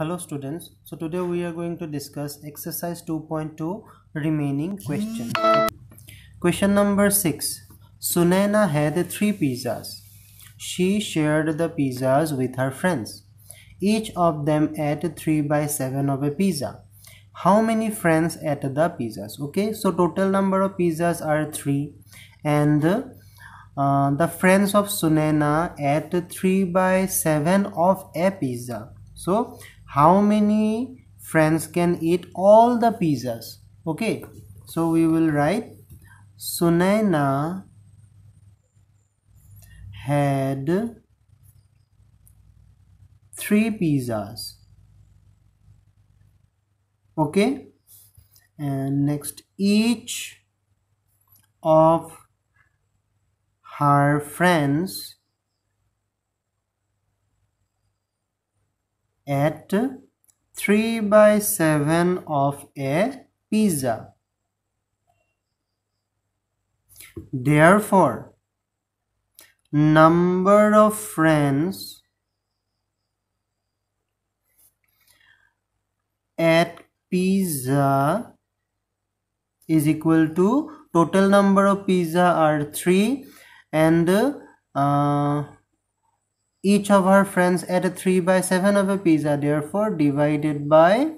Hello students, so today we are going to discuss exercise 2.2 remaining question. Question number 6. Sunaina had three pizzas. She shared the pizzas with her friends. Each of them ate 3 by 7 of a pizza. How many friends ate the pizzas? Okay, so total number of pizzas are 3 and uh, the friends of Sunaina ate 3 by 7 of a pizza. So how many friends can eat all the pizzas? Okay so we will write Sunaina had three pizzas. Okay and next each of her friends at 3 by 7 of a pizza. Therefore, number of friends at pizza is equal to total number of pizza are 3 and uh, each of our friends ate 3 by 7 of a pizza therefore divided by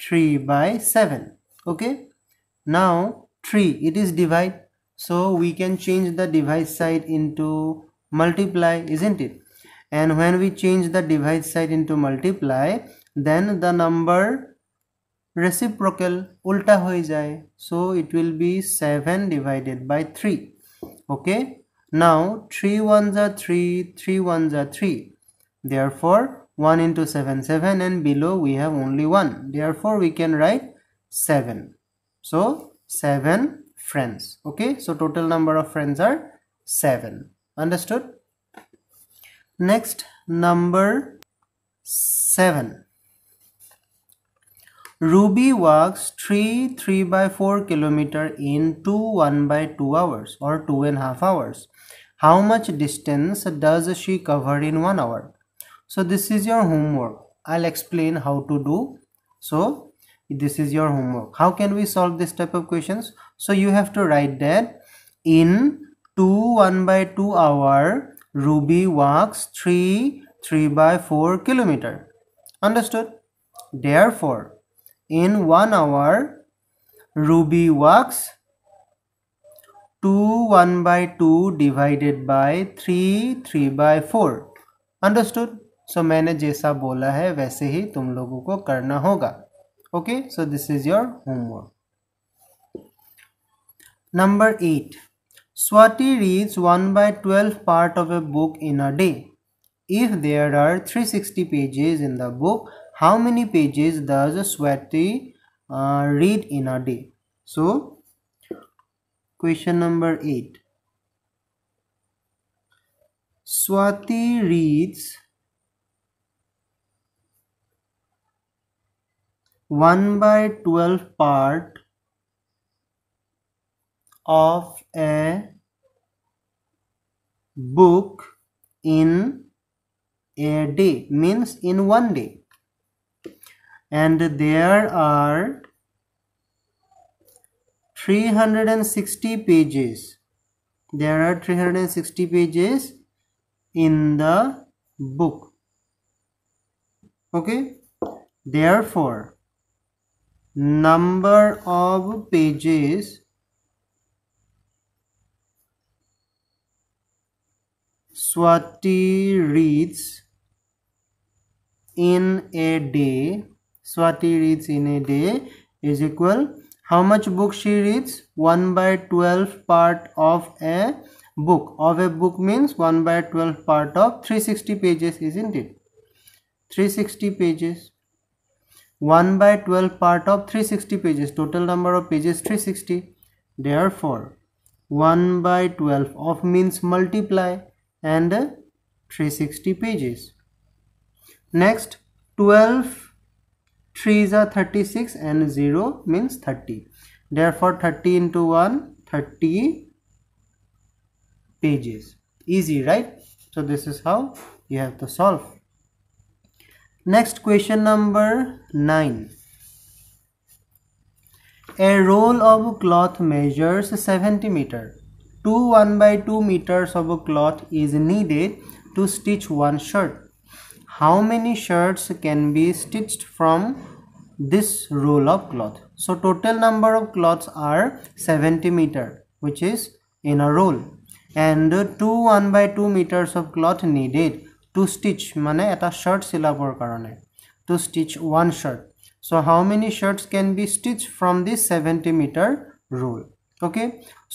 3 by 7 okay? Now 3 it is divide. So we can change the divide side into multiply isn't it? And when we change the divide side into multiply then the number reciprocal ulta hoy jay so it will be 7 divided by 3 okay now 3 ones are 3, 3 ones are 3. Therefore 1 into 7, 7 and below we have only 1. Therefore we can write 7. So 7 friends. Okay, so total number of friends are 7. Understood? Next number 7. Ruby walks 3 3 by 4 kilometer in 2 1 by 2 hours or 2 and a half hours. How much distance does she cover in 1 hour? So this is your homework. I'll explain how to do. So this is your homework. How can we solve this type of questions? So you have to write that in 2 1 by 2 hour Ruby walks 3 3 by 4 kilometer. Understood? Therefore, in 1 hour Ruby walks two one by two divided by three three by four. Understood? So मैंने जैसा बोला है, वैसे ही तुम लोगों को करना होगा। Okay so this is your homework number eight Swati reads one by twelve part of a book in a day if there are three sixty pages in the book how many pages does Swati read in a day so Question number 8. Swati reads 1 by 12 part of a book in a day means in one day and there are 360 pages. There are 360 pages in the book. Okay? Therefore number of pages Swati reads in a day. Swati reads in a day is equal how much book she reads? 1 by 12 part of a book. Of a book means 1 by 12 part of 360 pages isn't it 360 pages. 1 by 12 part of 360 pages. Total number of pages 360 therefore 1 by 12 of means multiply and 360 pages. Next 12 3 is a 36 and 0 means 30 therefore 30 into 1 30 pages. Easy right? So this is how you have to solve. Next question number 9 a roll of cloth measures 70 meter. Two 1 by 2 meters of cloth is needed to stitch one shirt How many shirts can be stitched from this roll of cloth? So total number of cloths are 70 meter which is in a roll and two 1 by 2 meters of cloth needed to stitch মানে এটা shirt চিলাবৰ কাৰণে to stitch one shirt so how many shirts can be stitched from this 70 meter rule okay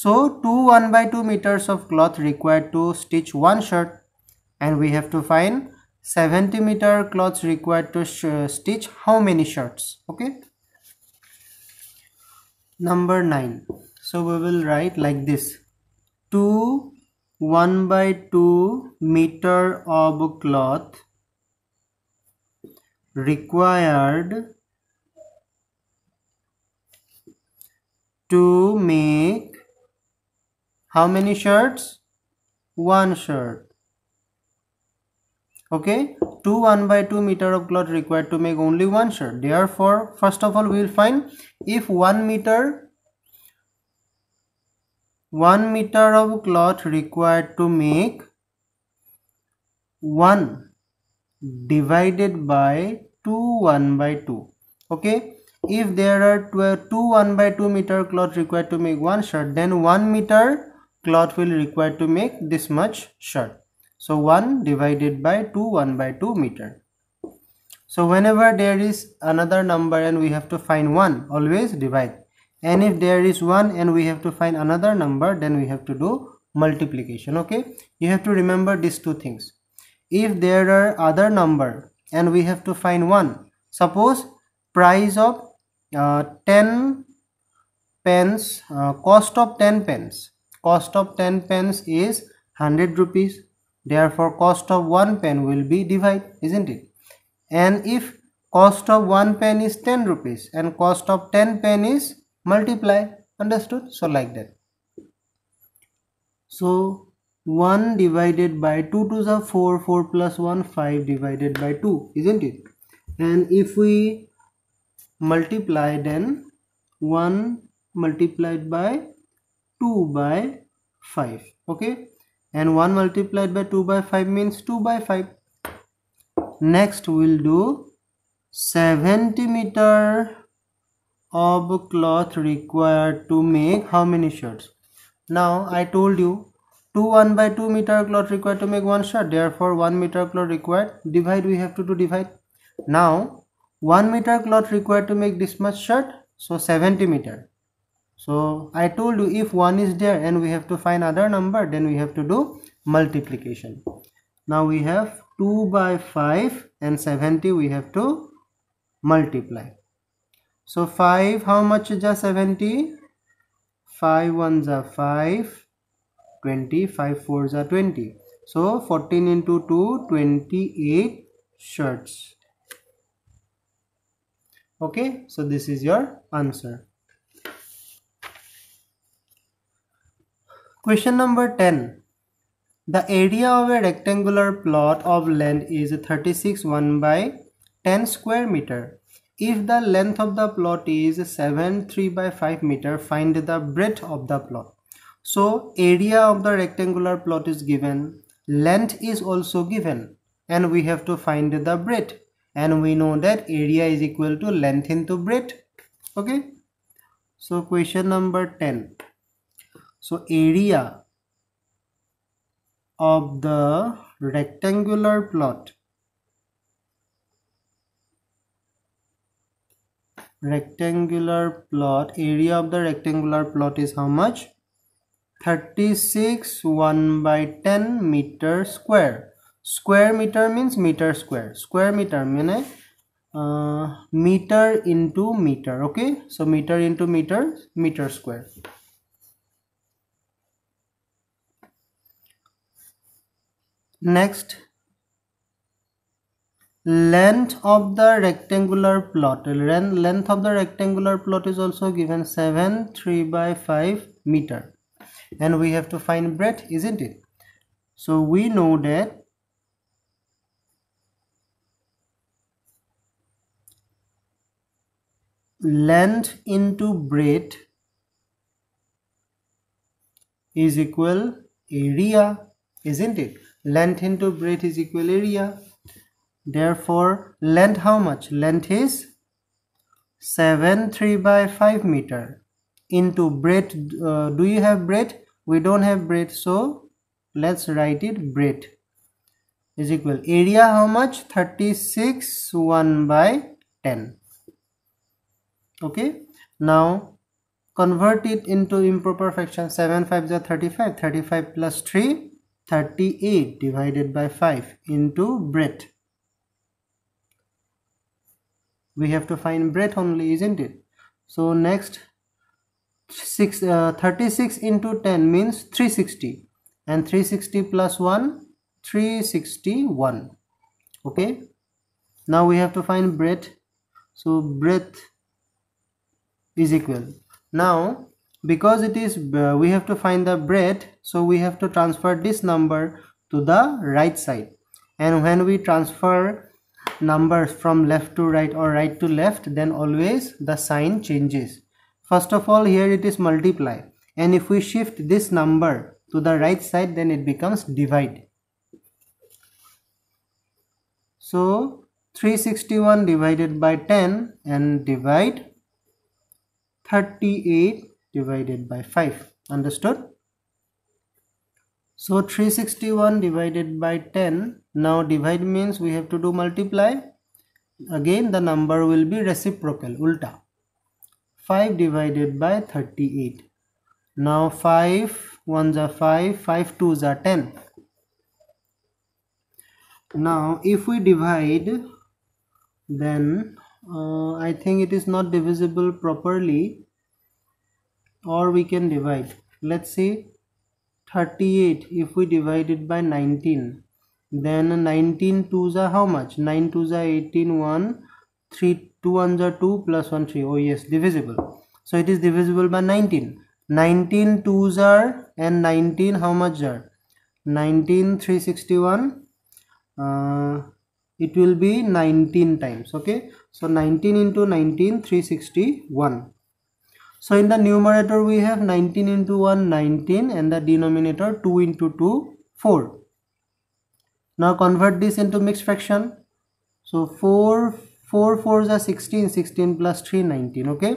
so two 1 by 2 meters of cloth required to stitch one shirt and we have to find 70 meter cloth required to stitch how many shirts? Okay. Number 9 so we will write like this. 2 1 by 2 meter of cloth required to make how many shirts? One shirt okay? 2 1 by 2 meter of cloth required to make only one shirt therefore first of all we will find if 1 meter 1 meter of cloth required to make 1 divided by 2 1 by 2 okay? If there are two 1 by 2 meter cloth required to make one shirt then 1 meter cloth will require to make this much shirt so 1 divided by 2 1 by 2 meter. So whenever there is another number and we have to find 1 always divide. And if there is 1 and we have to find another number then we have to do multiplication okay? You have to remember these two things. If there are other number and we have to find 1 suppose price of uh, 10 pence uh, cost of 10 pence. Cost of 10 pence is 100 rupees therefore cost of 1 pen will be divide isn't it? And if cost of 1 pen is 10 rupees and cost of 10 pen is multiply understood? So like that. So 1 divided by 2 to the 4 4 plus 1 5 divided by 2 isn't it? And if we multiply then 1 multiplied by 2 by 5 okay and 1 multiplied by 2 by 5 means 2 by 5 next we'll do 70 meter of cloth required to make how many shirts? Now i told you 2 1 by 2 meter cloth required to make one shirt. Therefore 1 meter cloth required divide we have to do divide. Now 1 meter cloth required to make this much shirt. So 70 meter so i told you if 1 is there and we have to find other number then we have to do multiplication. Now we have 2 by 5 and 70 we have to multiply. So 5 how much is 70 5 ones are 5 20 5 fours are 20 so 14 into 2 28 shirts. Okay so this is your answer question number 10 the area of a rectangular plot of land is 36 1 by 10 square meter. If the length of the plot is 7 3 by 5 meter find the breadth of the plot. So area of the rectangular plot is given length is also given and we have to find the breadth. And we know that area is equal to length into breadth. Okay? So question number 10 so area of the rectangular plot. Rectangular plot area of the rectangular plot is how much? 36 1 by 10 meter square. Square meter means meter square. Square meter means uh, meter into meter okay? So meter into meter meter square next length of the rectangular plot. Length of the rectangular plot is also given 7 3 by 5 meter. And we have to find breadth isn't it? So we know that length into breadth is equal area isn't it length into breadth is equal area. Therefore length how much? Length is 7 3 by 5 meter. Into breadth uh, do you have breadth? We don't have breadth so let's write it breadth. Is equal area how much? 36 1 by 10 okay? Now convert it into improper fraction. 7 5 is 35 35 plus 3 38 divided by 5 into breadth. We have to find breadth only isn't it? So next 6 uh, 36 into 10 means 360 and 360 plus 1 361 okay? Now we have to find breadth. So breadth is equal. Now because it is uh, we have to find the breadth so we have to transfer this number to the right side. And when we transfer numbers from left to right or right to left then always the sign changes. First of all here it is multiply. And if we shift this number to the right side then it becomes divide. So 361 divided by 10 and divide 38 divided by 5 understood so 361 divided by 10 now divide means we have to do multiply. Again the number will be reciprocal ulta. 5 divided by 38 now 5 ones are 5 5 twos are 10 now if we divide then uh, I think it is not divisible properly or we can divide. Let's see 38 if we divide it by 19 then 19 twos are how much? 9 twos are 18 1 3 2 ones are 2 plus 1 3 oh yes divisible. So it is divisible by 19 19 twos are and 19 how much are? 19 361 uh, it will be 19 times okay? So 19 into 19 361 so in the numerator we have 19 into 1 19 and the denominator 2 into 2 4 now convert this into mixed fraction. So 4 4 4s are 16 16 plus 3 19 okay?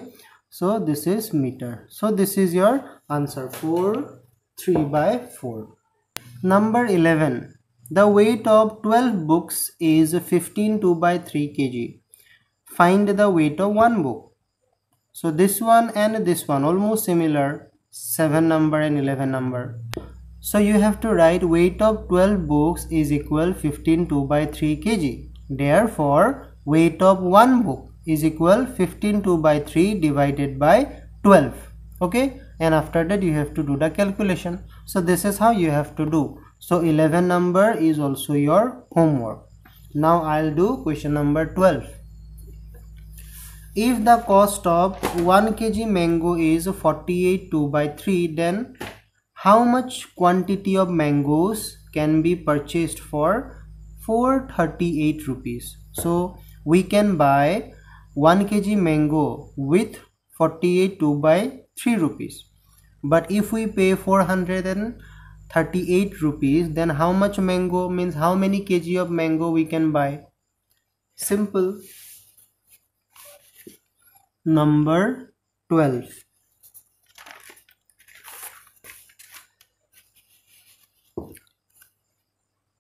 So this is meter. So this is your answer. 4 3 by 4 number 11 the weight of 12 books is 15 2 by 3 kg. Find the weight of one book. So this one and this one almost similar 7 number and 11 number. So you have to write weight of 12 books is equal 15 2 by 3 kg. Therefore weight of one book is equal 15 2 by 3 divided by 12. Okay and after that you have to do the calculation. So this is how you have to do so 11 number is also your homework now i'll do question number 12 if the cost of 1 kg mango is 48 2 by 3 then how much quantity of mangoes can be purchased for 438 rupees? So we can buy 1 kg mango with 48 2 by 3 rupees. But if we pay 438 rupees then how much mango means how many kg of mango we can buy? Simple number 12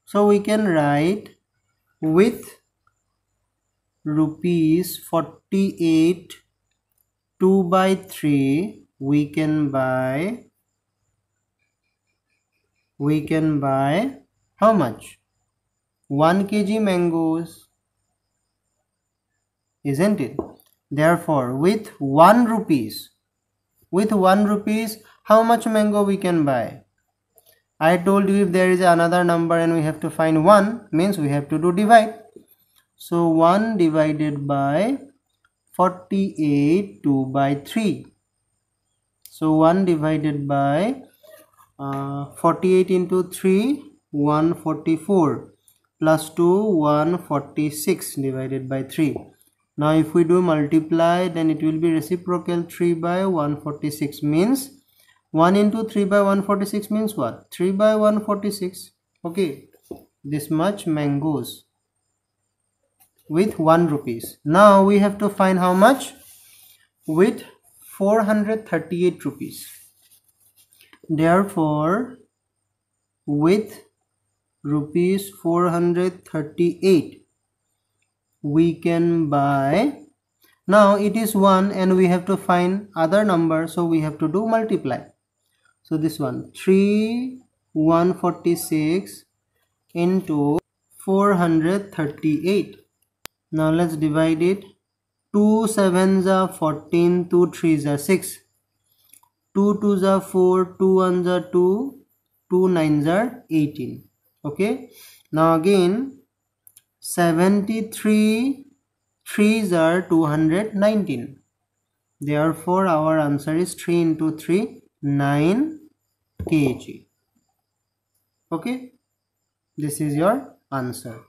so we can write with rupees 48 2 by 3 we can buy we can buy how much? 1 kg mangoes isn't it therefore with 1 rupees with 1 rupees how much mango we can buy? I told you if there is another number and we have to find 1 means we have to do divide. So 1 divided by 48 2 by 3 so 1 divided by uh, 48 into 3 144 plus 2 146 divided by 3 now if we do multiply then it will be reciprocal 3 by 146 means 1 into 3 by 146 means what? 3 by 146 okay. This much mangoes with 1 rupees. Now we have to find how much? With 438 rupees. Therefore with rupees 438 we can buy now it is 1 and we have to find other number so we have to do multiply. So this one 3 146 into 438 now let's divide it. 2 sevens are 14 2 threes are 6 2 twos are 4 2 ones are 2 2 nines are 18 okay? Now again 73 3s are 219 therefore our answer is 3 into 3 9 kg. Okay? This is your answer